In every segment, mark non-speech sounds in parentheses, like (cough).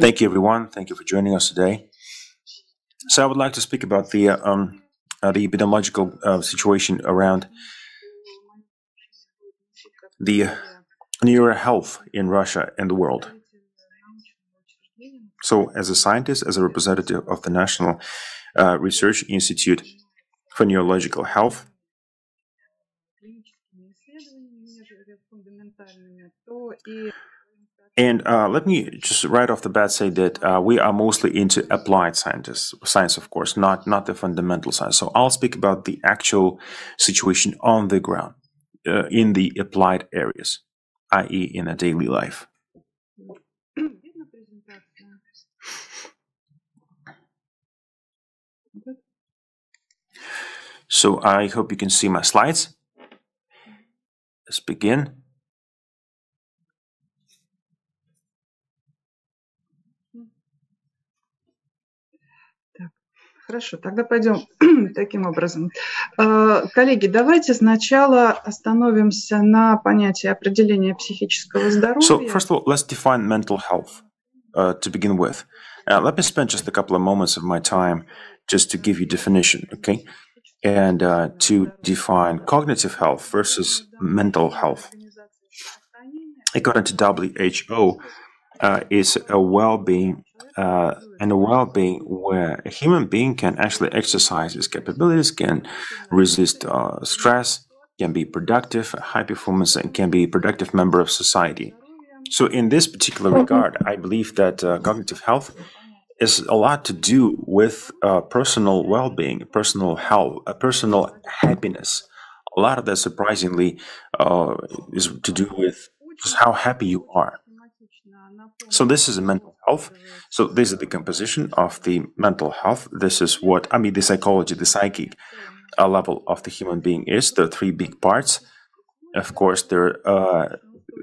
Thank you, everyone. Thank you for joining us today. So I would like to speak about the uh, um, uh, the epidemiological uh, situation around the neuro health in Russia and the world. So, as a scientist, as a representative of the National uh, Research Institute for Neurological Health, and uh, let me just right off the bat say that uh, we are mostly into applied scientists, science, of course, not not the fundamental science. So I'll speak about the actual situation on the ground, uh, in the applied areas, i.e., in a daily life. So I hope you can see my slides. Let's begin. Хорошо, тогда пойдем таким образом. Коллеги, давайте сначала остановимся на понятии определения психического здоровья. So, first of all, let's define mental health uh, to begin with. Uh, let me spend just a couple of moments of my time just to give you definition, okay? And uh, to define cognitive health versus mental health. According to WHO, uh, is a well-being uh, and a well-being where a human being can actually exercise his capabilities, can resist uh, stress, can be productive, high performance, and can be a productive member of society. So, in this particular regard, I believe that uh, cognitive health is a lot to do with uh, personal well-being, personal health, uh, personal happiness. A lot of that, surprisingly, uh, is to do with just how happy you are. So this is a mental health. So this is the composition of the mental health. This is what I mean. The psychology, the psychic uh, level of the human being is. Are three big parts. Of course, there are uh,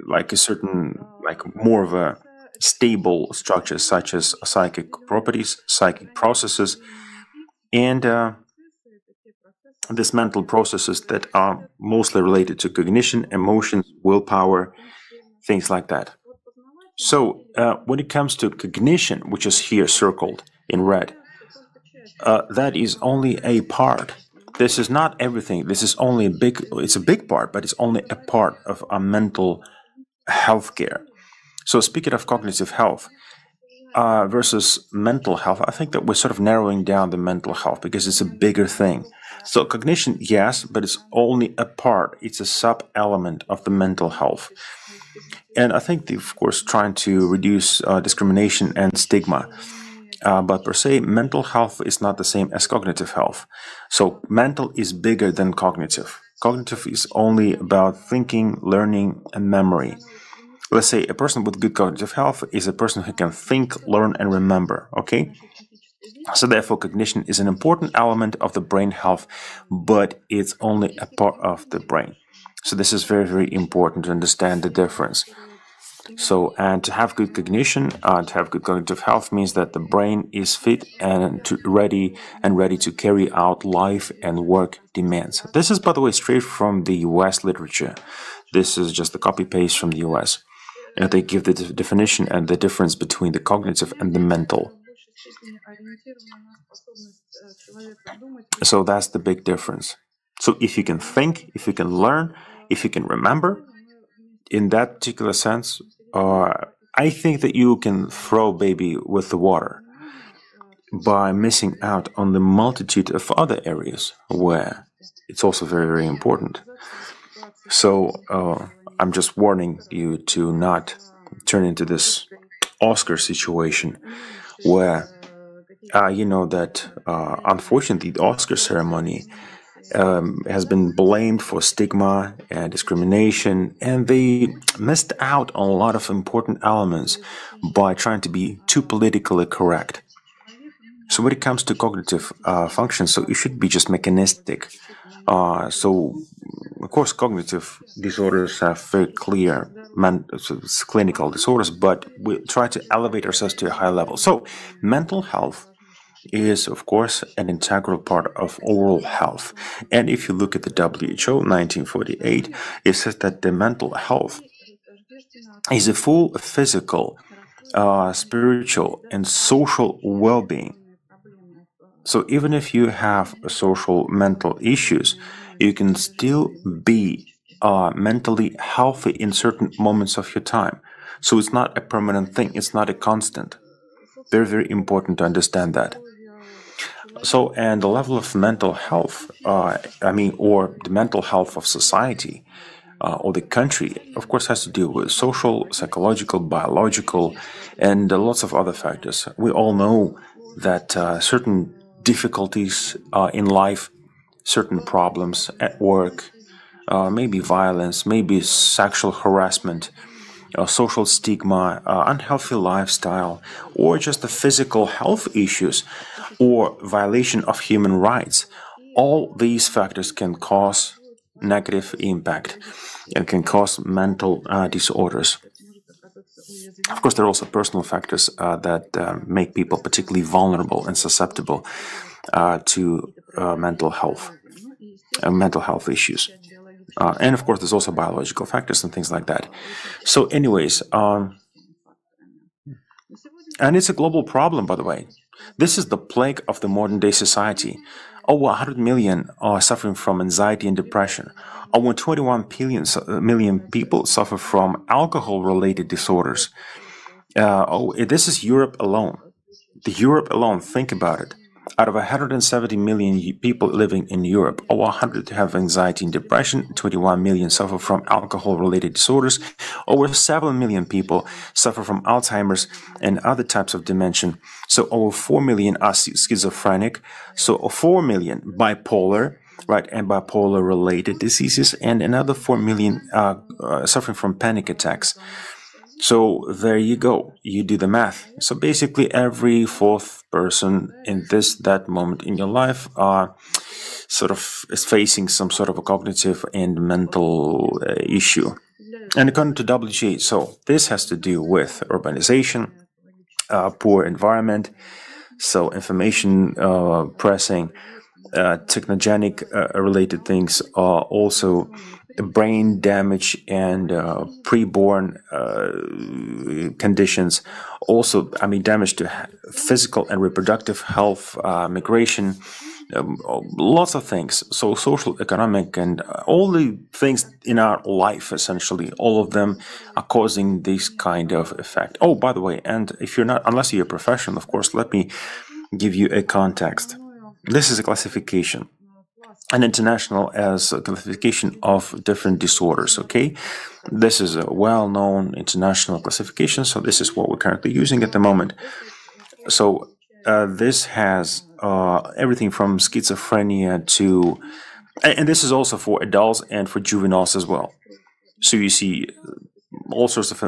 like a certain, like more of a stable structure, such as psychic properties, psychic processes, and uh, these mental processes that are mostly related to cognition, emotions, willpower, things like that. So, uh, when it comes to cognition, which is here circled in red, uh, that is only a part. This is not everything. This is only a big. It's a big part, but it's only a part of our mental health care. So, speaking of cognitive health uh, versus mental health, I think that we're sort of narrowing down the mental health because it's a bigger thing. So, cognition, yes, but it's only a part. It's a sub element of the mental health. And I think, of course, trying to reduce uh, discrimination and stigma. Uh, but per se, mental health is not the same as cognitive health. So, mental is bigger than cognitive. Cognitive is only about thinking, learning, and memory. Let's say a person with good cognitive health is a person who can think, learn, and remember. Okay? So, therefore, cognition is an important element of the brain health, but it's only a part of the brain. So this is very, very important to understand the difference. So, and to have good cognition, uh, to have good cognitive health means that the brain is fit and to, ready and ready to carry out life and work demands. This is, by the way, straight from the US literature. This is just a copy paste from the US. And they give the definition and the difference between the cognitive and the mental. So that's the big difference. So if you can think, if you can learn, if you can remember, in that particular sense, uh, I think that you can throw baby with the water by missing out on the multitude of other areas where it's also very, very important. So uh, I'm just warning you to not turn into this Oscar situation where uh, you know that uh, unfortunately the Oscar ceremony um, has been blamed for stigma and discrimination, and they missed out on a lot of important elements by trying to be too politically correct. So when it comes to cognitive uh, function, so it should be just mechanistic. Uh, so of course, cognitive disorders have very clear clinical disorders, but we try to elevate ourselves to a high level. So mental health is, of course, an integral part of oral health. And if you look at the WHO 1948, it says that the mental health is a full physical, uh, spiritual, and social well being. So even if you have social mental issues, you can still be uh, mentally healthy in certain moments of your time. So it's not a permanent thing, it's not a constant. Very, very important to understand that. So, and the level of mental health, uh, I mean, or the mental health of society uh, or the country, of course, has to do with social, psychological, biological, and uh, lots of other factors. We all know that uh, certain difficulties uh, in life, certain problems at work, uh, maybe violence, maybe sexual harassment, uh, social stigma, uh, unhealthy lifestyle, or just the physical health issues or violation of human rights. All these factors can cause negative impact and can cause mental uh, disorders. Of course, there are also personal factors uh, that uh, make people particularly vulnerable and susceptible uh, to mental health, mental health issues. Uh, and of course, there's also biological factors and things like that. So, anyways, um, and it's a global problem, by the way. This is the plague of the modern day society. Over 100 million are suffering from anxiety and depression. Over 21 million, million people suffer from alcohol related disorders. Uh, oh, this is Europe alone. The Europe alone, think about it. Out of 170 million people living in Europe, over 100 have anxiety and depression, 21 million suffer from alcohol related disorders, over 7 million people suffer from Alzheimer's and other types of dementia. So, over 4 million are schizophrenic, so 4 million bipolar, right, and bipolar related diseases, and another 4 million uh, uh, suffering from panic attacks. So there you go. You do the math. So basically, every fourth person in this that moment in your life are sort of is facing some sort of a cognitive and mental uh, issue. And according to WG, so this has to do with urbanization, uh, poor environment, so information uh, pressing, uh, technogenic uh, related things are also brain damage and uh, preborn uh, conditions. Also, I mean, damage to physical and reproductive health, uh, migration, um, lots of things. So, social, economic, and all the things in our life, essentially, all of them are causing this kind of effect. Oh, by the way, and if you're not, unless you're a professional, of course, let me give you a context. This is a classification an international as a classification of different disorders. Okay, this is a well-known international classification, so this is what we're currently using at the moment. So uh, this has uh, everything from schizophrenia to, and this is also for adults and for juveniles as well. So you see all sorts of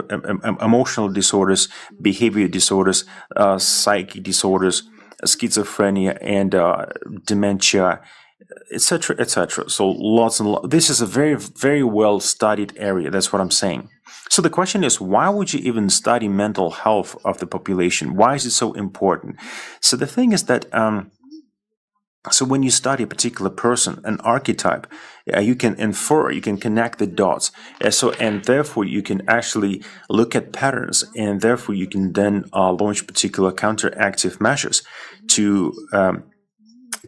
emotional disorders, behavior disorders, uh, psychic disorders, schizophrenia, and uh, dementia etc., etc. So lots and lots. This is a very, very well studied area. That's what I'm saying. So the question is, why would you even study mental health of the population? Why is it so important? So the thing is that. Um, so when you study a particular person, an archetype, uh, you can infer, you can connect the dots. Uh, so and therefore you can actually look at patterns, and therefore you can then uh, launch particular counteractive measures to um,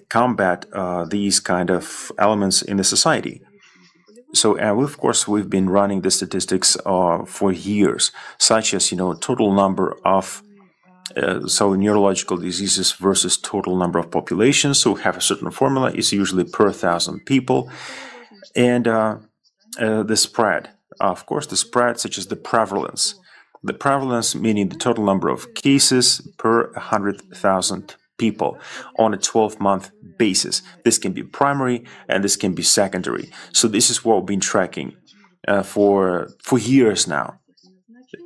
combat uh, these kind of elements in the society. So, and of course, we've been running the statistics uh, for years, such as you know total number of uh, so neurological diseases versus total number of populations. So, we have a certain formula. It's usually per thousand people, and uh, uh, the spread. Of course, the spread, such as the prevalence. The prevalence meaning the total number of cases per 100,000 people on a 12 month basis. This can be primary and this can be secondary. So this is what we've been tracking uh, for for years now.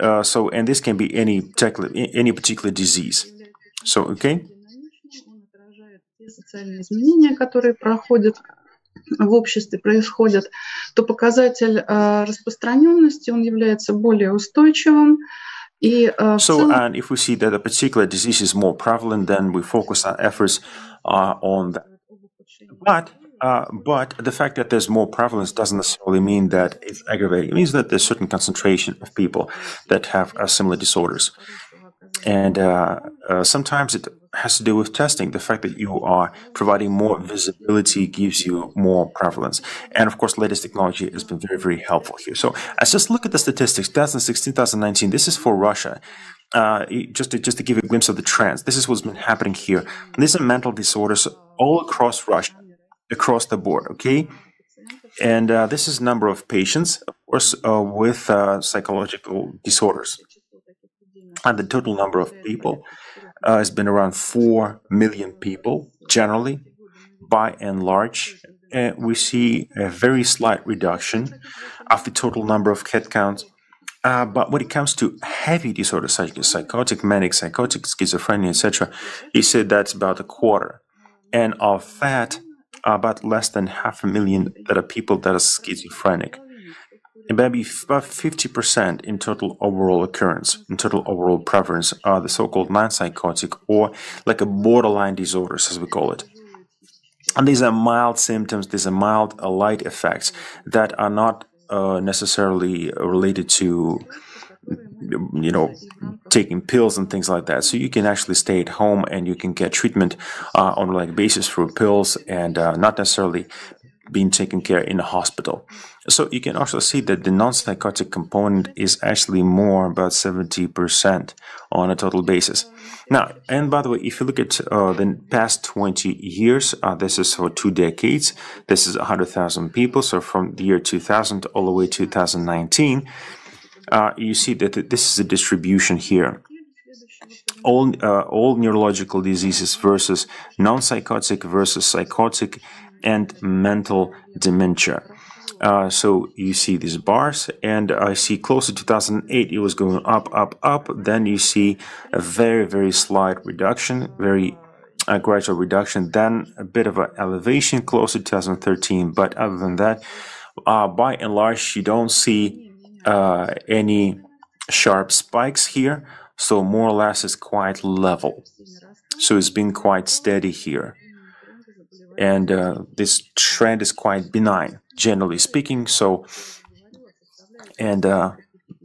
Uh, so and this can be any particular any particular disease. So okay. изменения, которые проходят в обществе происходят, то показатель э, распространенности он является более устойчивым, uh, so, and if we see that a particular disease is more prevalent, then we focus our efforts uh, on that. But Uh, but the fact that there's more prevalence doesn't necessarily mean that it's aggravating. It means that there's certain concentration of people that have uh, similar disorders. And uh, uh, sometimes it has to do with testing. The fact that you are providing more visibility gives you more prevalence. And of course, latest technology has been very, very helpful here. So let's just look at the statistics 2016, 2019. This is for Russia. Uh, just to just to give a glimpse of the trends, this is what's been happening here. these are mental disorders all across Russia across the board, okay? And uh, this is number of patients, of course, uh, with uh, psychological disorders. And the total number of people uh, has been around 4 million people, generally. By and large, uh, we see a very slight reduction of the total number of headcounts. Uh, but when it comes to heavy disorders such as psychotic, manic, psychotic, schizophrenia, etc., he said that's about a quarter. And of that, about less than half a million that are people that are schizophrenic. Maybe about 50% in total overall occurrence, in total overall prevalence, are the so-called non-psychotic or like a borderline disorders, as we call it. And these are mild symptoms, these are mild uh, light effects that are not uh, necessarily related to you know, taking pills and things like that. So you can actually stay at home and you can get treatment uh, on like basis through pills and uh, not necessarily being taken care in a hospital. So you can also see that the non-psychotic component is actually more about 70% on a total basis. Now, and by the way, if you look at uh, the past 20 years, uh, this is for two decades, this is 100,000 people. So from the year 2000 all the way to 2019, uh, you see that this is a distribution here. All, uh, all neurological diseases versus non-psychotic versus psychotic and mental dementia. Uh, so you see these bars, and I see close to 2008 it was going up, up, up. Then you see a very, very slight reduction, very uh, gradual reduction. Then a bit of an elevation close to 2013. But other than that, uh, by and large, you don't see uh, any sharp spikes here, so more or less it's quite level. So it's been quite steady here. And uh, this trend is quite benign, generally speaking. So, and uh,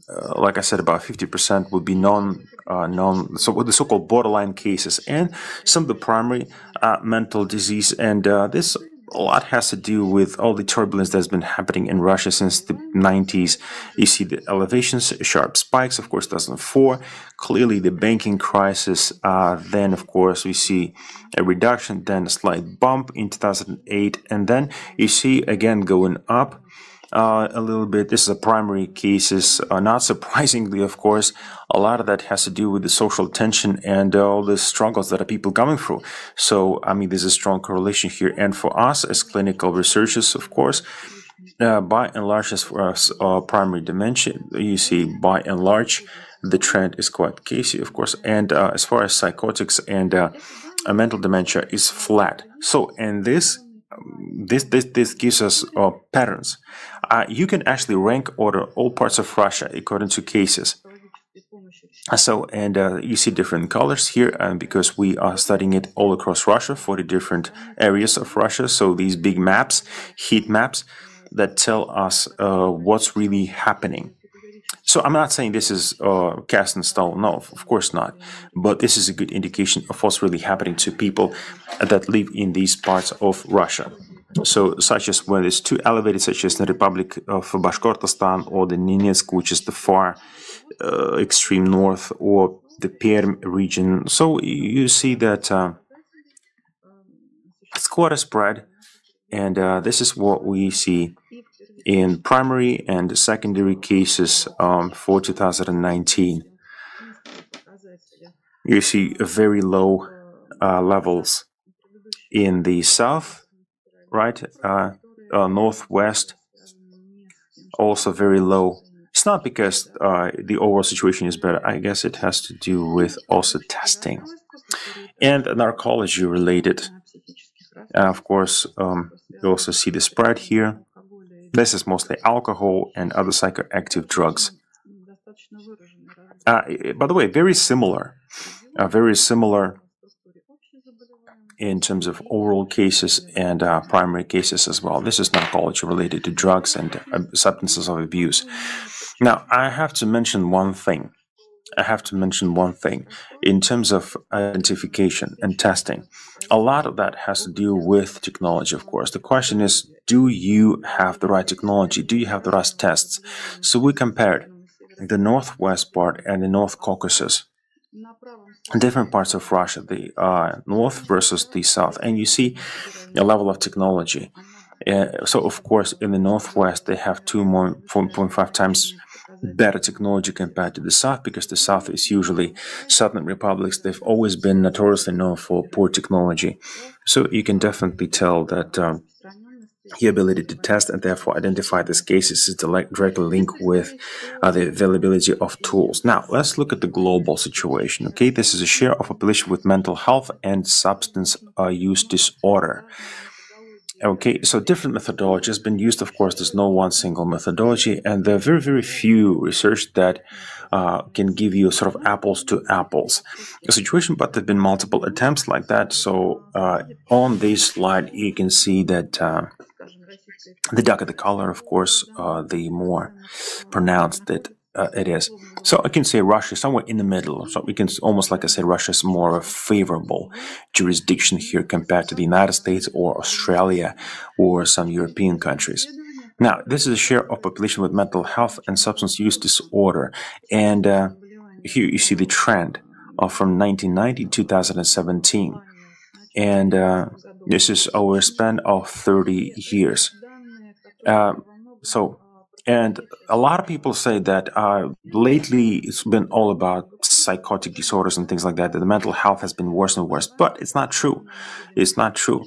uh, like I said, about 50% would be non, uh, non, so the so-called borderline cases, and some of the primary uh, mental disease. And uh, this a lot has to do with all the turbulence that's been happening in Russia since the 90s. You see the elevations, sharp spikes, of course, 2004. Clearly, the banking crisis. Uh, then, of course, we see a reduction, then a slight bump in 2008, and then you see again going up uh, a little bit. This is a primary cases. Uh, not (laughs) surprisingly, of course, a lot of that has to do with the social tension and uh, all the struggles that are people coming through. So, I mean, there's a strong correlation here. And for us as clinical researchers, of course, uh, by and large, as far as uh, primary dementia, you see, by and large, the trend is quite casey, of course. And uh, as far as psychotics and mental dementia is flat. So, and this this this this gives us patterns. Uh, you can actually rank order all parts of Russia according to cases. So, and uh, you see different colors here uh, because we are studying it all across Russia for the different areas of Russia. So these big maps, heat maps, that tell us uh, what's really happening. So I'm not saying this is uh, cast in stone. No, of course not. But this is a good indication of what's really happening to people that live in these parts of Russia. So, such as when it's too elevated, such as the Republic of Bashkortostan or the Nenetsk, which is the far uh, extreme north, or the Perm region. So, you see that uh, it's quite a spread, and uh, this is what we see in primary and secondary cases um, for 2019. You see very low uh, levels in the south, right? Uh, uh, northwest, also very low. It's not because uh, the overall situation is better. I guess it has to do with also testing and narcology related. of course, um, you also see the spread here. This is mostly alcohol and other psychoactive drugs. Uh, by the way, very similar, uh, very similar in terms of oral cases and uh, primary cases as well. This is narcology related to drugs and uh, substances of abuse. Now, I have to mention one thing. I have to mention one thing in terms of identification and testing. A lot of that has to do with technology, of course. The question is, do you have the right technology? Do you have the right tests? So we compared the northwest part and the North Caucasus different parts of Russia, the uh, north versus the south, and you see a level of technology. Uh, so, of course, in the northwest, they have two more 4.5 times better technology compared to the south because the south is usually southern republics. They've always been notoriously known for poor technology. So, you can definitely tell that. Um, your ability to test and therefore identify these cases is directly linked with uh, the availability of tools. Now, let's look at the global situation. Okay, this is a share of population with mental health and substance uh, use disorder. Okay, so different methodology has been used. Of course, there's no one single methodology, and there are very, very few research that uh, can give you sort of apples to apples a situation, but there have been multiple attempts like that. So uh, on this slide, you can see that uh, the darker the color, of course, uh, the more pronounced it uh, it is. So I can say Russia is somewhere in the middle. So we can almost like I said, Russia is more of a favorable jurisdiction here compared to the United States or Australia or some European countries. Now, this is a share of population with mental health and substance use disorder, and uh, here you see the trend uh, from 1990 to 2017, and uh, this is over a span of 30 years. Uh, so, and a lot of people say that uh, lately it's been all about psychotic disorders and things like that, that the mental health has been worse and worse. But it's not true. It's not true.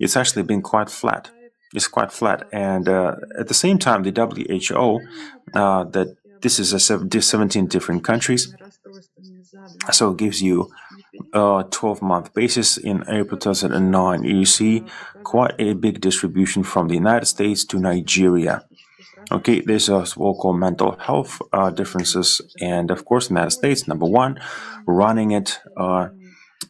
It's actually been quite flat. It's quite flat. And uh, at the same time, the WHO, uh, that this is a 17 different countries, so it gives you a 12 month basis in April 2009. You see quite a big distribution from the United States to Nigeria. Okay, there's what called mental health uh, differences, and of course, United States number one, running it uh,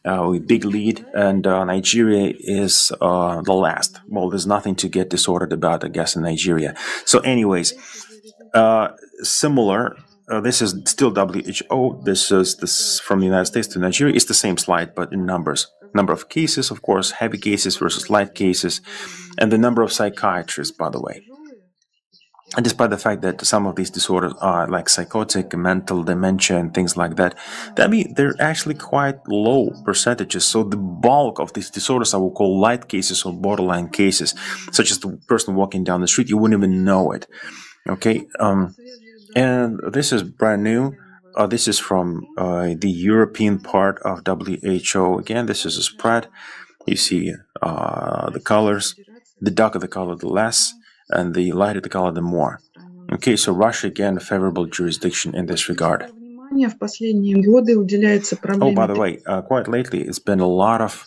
uh, with big lead, and uh, Nigeria is uh, the last. Well, there's nothing to get disordered about, I guess, in Nigeria. So, anyways, uh, similar this is still WHO. This is this from the United States to Nigeria. It's the same slide, but in numbers. Number of cases, of course, heavy cases versus light cases, and the number of psychiatrists, by the way. And despite the fact that some of these disorders are like psychotic, mental dementia, and things like that, that mean they're actually quite low percentages. So the bulk of these disorders I will call light cases or borderline cases, such as the person walking down the street, you wouldn't even know it. Okay. Um, and this is brand new. Uh, this is from uh, the European part of WHO. Again, this is a spread. You see uh, the colors. The darker the color, the less, and the lighter the color, the more. Okay, so Russia again favorable jurisdiction in this regard. Oh, by the way, uh, quite lately, it's been a lot of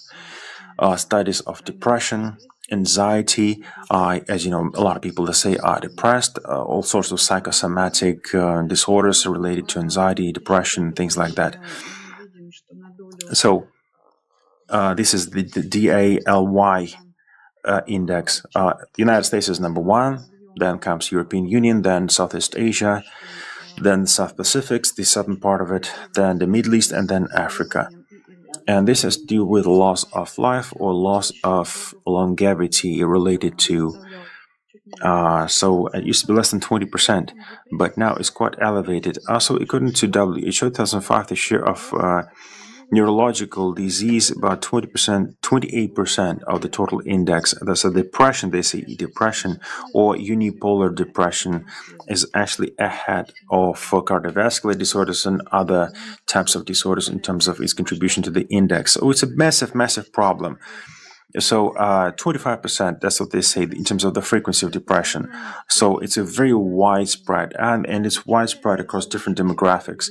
uh, studies of depression, anxiety. Uh, as you know, a lot of people that say are depressed, uh, all sorts of psychosomatic uh, disorders related to anxiety, depression, things like that. So, uh, this is the, the DALY uh, index. Uh, the United States is number one, then comes European Union, then Southeast Asia, then South Pacific, the southern part of it, then the Middle East, and then Africa and this has to do with loss of life or loss of longevity related to uh, so it used to be less than 20%, but now it's quite elevated. Also, according to WHO 2005, the share of uh, neurological disease about 20%, 28% of the total index. That's a depression, they say depression or unipolar depression is actually ahead of cardiovascular disorders and other types of disorders in terms of its contribution to the index. So it's a massive, massive problem. So uh, 25%, that's what they say in terms of the frequency of depression. So it's a very widespread and, and it's widespread across different demographics.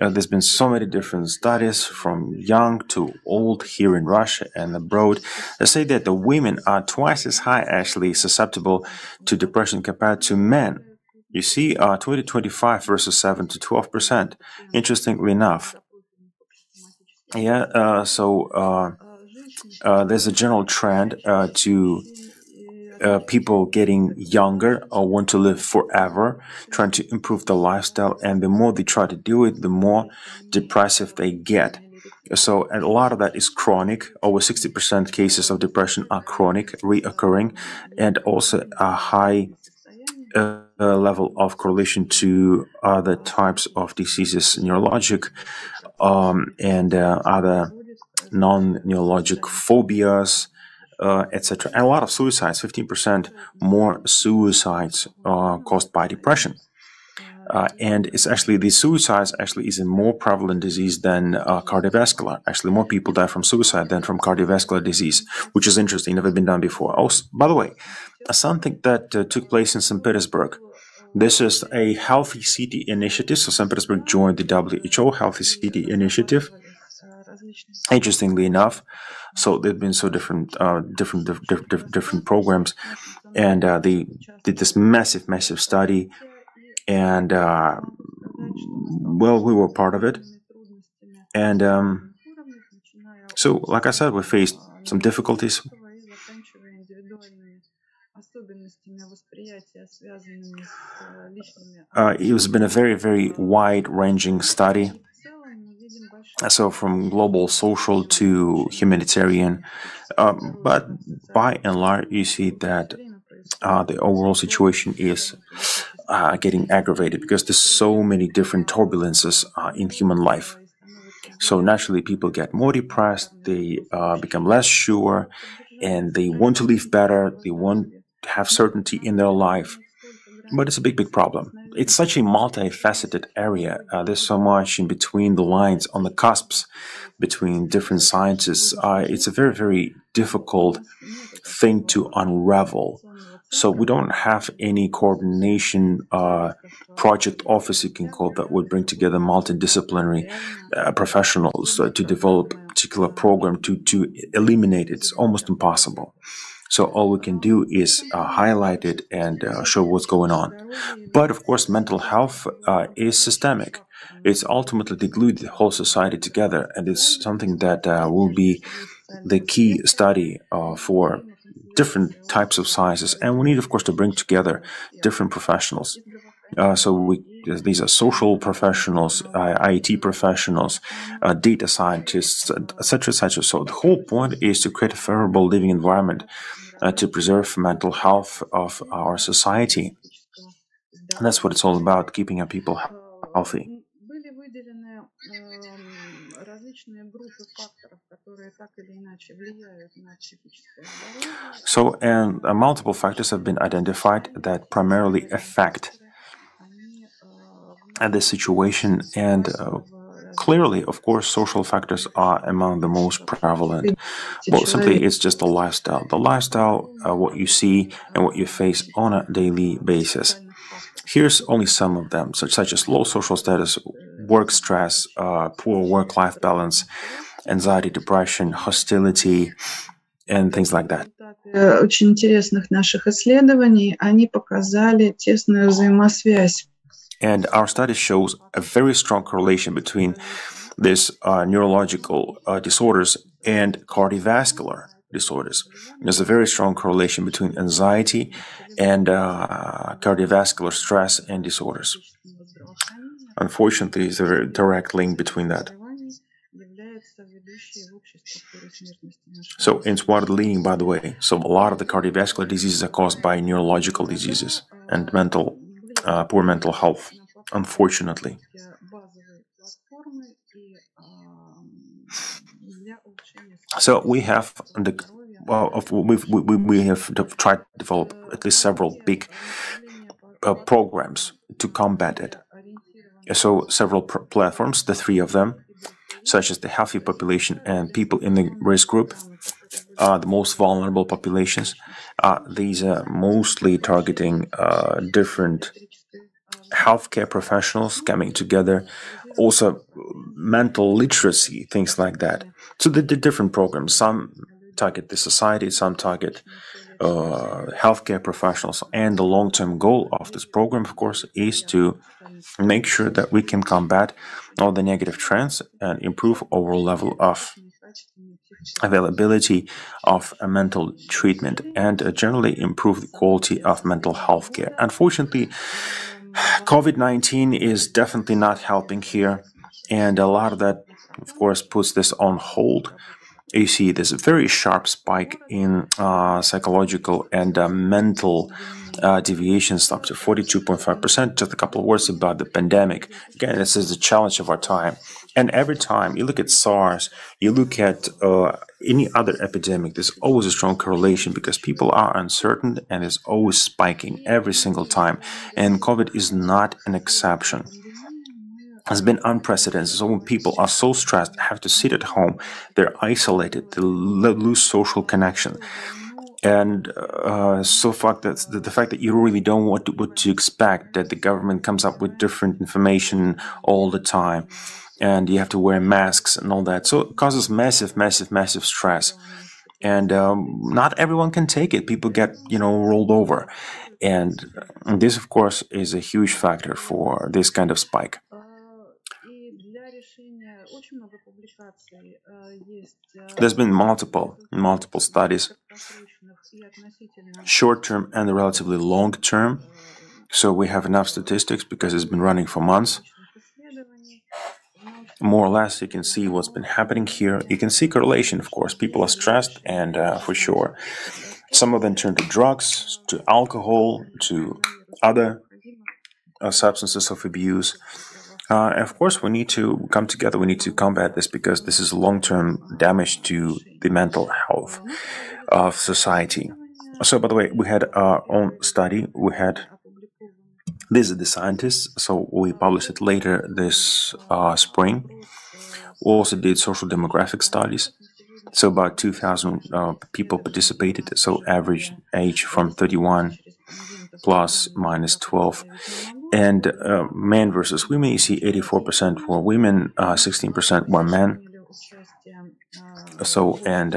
Uh, there's been so many different studies from young to old here in Russia and abroad that say that the women are twice as high actually susceptible to depression compared to men. You see, uh, 20 25 versus 7 to 12 percent. Interestingly enough, yeah. Uh, so uh, uh, there's a general trend uh, to uh, people getting younger or want to live forever, trying to improve their lifestyle, and the more they try to do it, the more depressive they get. So, a lot of that is chronic. Over 60% cases of depression are chronic, reoccurring, and also a high uh, level of correlation to other types of diseases, neurologic um, and uh, other non-neurologic phobias, uh, etc. And a lot of suicides, 15% more suicides uh, caused by depression. Uh, and it's actually the suicides actually is a more prevalent disease than uh, cardiovascular. Actually, more people die from suicide than from cardiovascular disease, which is interesting. Never been done before. Also, by the way, something that uh, took place in St. Petersburg. This is a healthy city initiative. So St. Petersburg joined the WHO Healthy City Initiative. Interestingly enough, so there've been so different, uh, different, different, different programs, and uh, they did this massive, massive study, and uh, well, we were part of it, and um, so, like I said, we faced some difficulties. Uh, it has been a very, very wide-ranging study so from global social to humanitarian. Um, but by and large, you see that uh, the overall situation is uh, getting aggravated because there's so many different turbulences uh, in human life. So naturally, people get more depressed, they uh, become less sure, and they want to live better, they want to have certainty in their life. But it's a big, big problem it's such a multifaceted area. Uh, there's so much in between the lines, on the cusps between different sciences. Uh, it's a very, very difficult thing to unravel. So we don't have any coordination uh, project office you can call that would bring together multidisciplinary uh, professionals uh, to develop a particular program to to eliminate it. It's almost impossible. So all we can do is uh, highlight it and uh, show what's going on. But of course, mental health uh, is systemic. It's ultimately the glue the whole society together, and it's something that uh, will be the key study uh, for different types of sciences. And we need, of course, to bring together different professionals. Uh, so we, these are social professionals, IT professionals, data scientists, etc., etc. So the whole point is to create a favorable living environment to preserve mental health of our society. And that's what it's all about: keeping our people healthy. So, and uh, multiple factors have been identified that primarily affect at this situation and uh, clearly of course social factors are among the most prevalent well simply it's just the lifestyle the lifestyle uh, what you see and what you face on a daily basis here's only some of them such, such as low social status work stress uh, poor work-life balance anxiety depression hostility and things like that очень интересных наших исследований они показали тесную взаимосвязь and our study shows a very strong correlation between these uh, neurological uh, disorders and cardiovascular disorders. There's a very strong correlation between anxiety and uh, cardiovascular stress and disorders. Unfortunately, there's a very direct link between that. So it's widely leading, by the way. So a lot of the cardiovascular diseases are caused by neurological diseases and mental uh, poor mental health, unfortunately. So we have the well, we've, we, we have tried to develop at least several big uh, programs to combat it. So several platforms, the three of them, such as the healthy population and people in the risk group, uh, the most vulnerable populations. Uh, these are mostly targeting uh, different healthcare professionals coming together, also mental literacy, things like that. So the, the different programs, some target the society, some target uh, healthcare professionals. And the long term goal of this program, of course, is to make sure that we can combat all the negative trends and improve overall level of availability of mental treatment and uh, generally improve the quality of mental health care. Unfortunately, COVID 19 is definitely not helping here, and a lot of that, of course, puts this on hold. You see, a very sharp spike in uh, psychological and uh, mental uh, deviations up to 42.5%. Just a couple of words about the pandemic. Again, this is the challenge of our time. And every time you look at SARS, you look at uh, any other epidemic, there's always a strong correlation because people are uncertain and it's always spiking every single time. And COVID is not an exception. It's been unprecedented. So when people are so stressed, have to sit at home, they're isolated, they lose social connection and uh, so fact that the, the, fact that you really don't want to, what to expect that the government comes up with different information all the time and you have to wear masks and all that. So it causes massive, massive, massive stress. And um, not everyone can take it. People get, you know, rolled over. And this, of course, is a huge factor for this kind of spike. There's been multiple, multiple studies, short term and relatively long term. So we have enough statistics because it's been running for months more or less you can see what's been happening here. You can see correlation, of course. People are stressed, and uh, for sure, some of them turn to drugs, to alcohol, to other uh, substances of abuse. Uh, of course, we need to come together. We need to combat this because this is long-term damage to the mental health of society. So, by the way, we had our own study. We had these are the scientists, so we published it later this uh, spring. We also did social demographic studies. So about 2,000 uh, people participated, so average age from 31 plus minus 12. And uh, men versus women, you see 84% were women, 16% uh, were men. So, and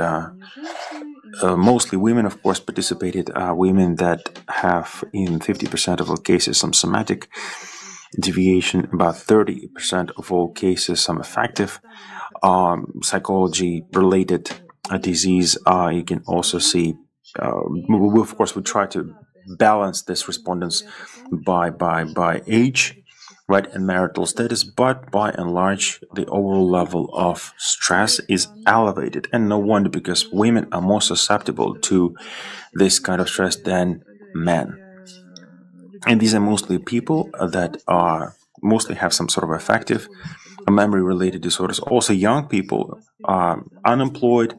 uh, mostly women, of course, participated. Uh, women that have, in 50% of all cases, some somatic deviation, about 30% of all cases, some affective um, psychology related uh, disease. Uh, you can also see, uh, we, of course, we try to balance this respondents by, by, by age right, and marital status, but by and large, the overall level of stress is elevated. And no wonder because women are more susceptible to this kind of stress than men. And these are mostly people that are mostly have some sort of affective memory related disorders. Also, young people, are unemployed,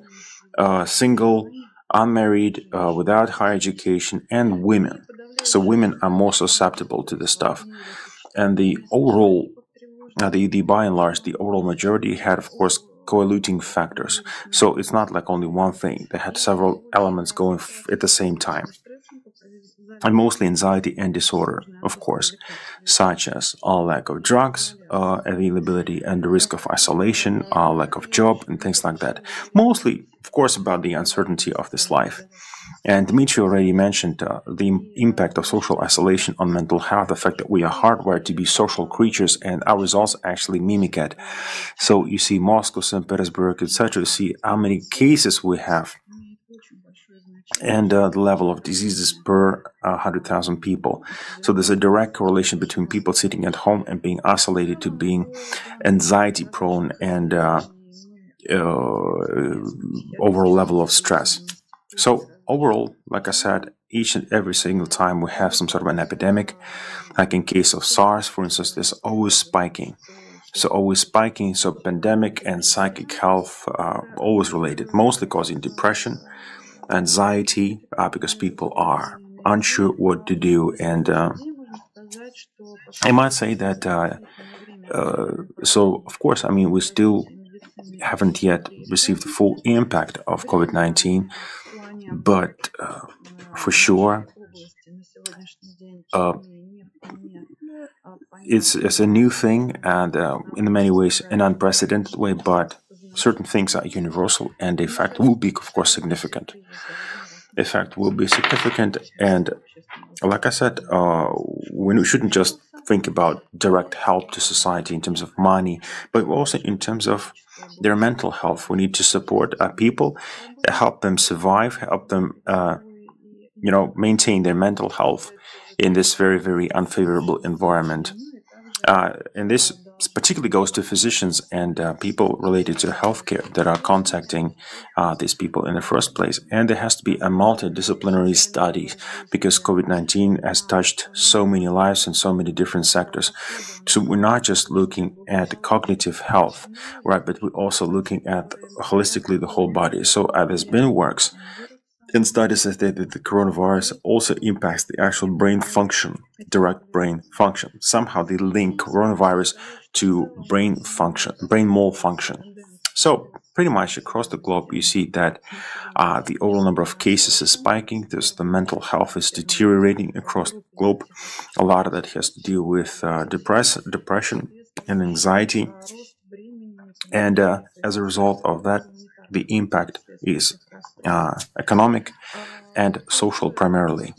uh, single, unmarried, uh, without higher education, and women. So, women are more susceptible to this stuff and the overall, uh, the, the by and large, the overall majority had, of course, coeluting factors. So it's not like only one thing. They had several elements going at the same time. And mostly anxiety and disorder, of course, such as a lack of drugs, uh, availability and the risk of isolation, a lack of job, and things like that. Mostly, of course, about the uncertainty of this life. And Dmitry already mentioned uh, the impact of social isolation on mental health, the fact that we are hardwired to be social creatures and our results actually mimic it. So you see Moscow, St. Petersburg, etc., see how many cases we have and uh, the level of diseases per uh, 100,000 people. So there's a direct correlation between people sitting at home and being isolated to being anxiety prone and uh, uh overall level of stress. So overall, like I said, each and every single time we have some sort of an epidemic, like in case of SARS, for instance, there's always spiking. So always spiking. So pandemic and psychic health are always related, mostly causing depression, anxiety, uh, because people are unsure what to do. And uh, I might say that. Uh, uh, so of course, I mean, we still haven't yet received the full impact of COVID nineteen but uh, for sure, uh, it's it's a new thing and uh, in many ways an unprecedented way. But certain things are universal, and the effect will be, of course, significant. Effect will be significant, and like I said, uh, we shouldn't just think about direct help to society in terms of money, but also in terms of their mental health. We need to support uh, people, help them survive, help them, uh, you know, maintain their mental health in this very, very unfavorable environment. Uh, and this particularly goes to physicians and uh, people related to healthcare that are contacting uh, these people in the first place. And there has to be a multidisciplinary study because COVID 19 has touched so many lives in so many different sectors. So we're not just looking at cognitive health, right, but we're also looking at holistically the whole body. So uh, there's been works in studies that the coronavirus also impacts the actual brain function, direct brain function. Somehow they link coronavirus to brain function, brain mole function. So pretty much across the globe, you see that uh, the overall number of cases is spiking. There's the mental health is deteriorating across the globe. A lot of that has to do with uh, depress, depression and anxiety. And uh, as a result of that, the impact is uh, economic and social primarily.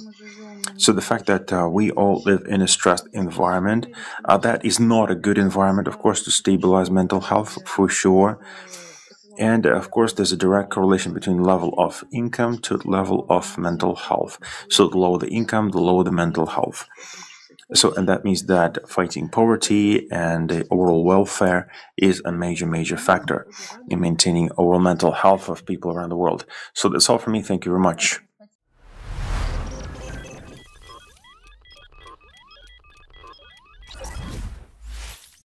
So the fact that uh, we all live in a stressed environment, uh, that is not a good environment, of course, to stabilize mental health for sure. And of course, there's a direct correlation between level of income to level of mental health. So the lower the income, the lower the mental health. So, and that means that fighting poverty and overall welfare is a major, major factor in maintaining overall mental health of people around the world. So that's all for me. Thank you very much.